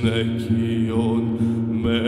γυναικείων με